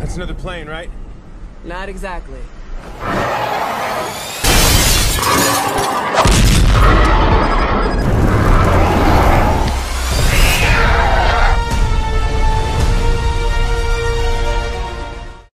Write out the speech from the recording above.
That's another plane, right? Not exactly.